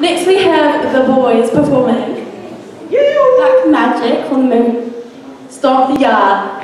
Next we have the boys performing Black Magic on the movie Stomp the Yard.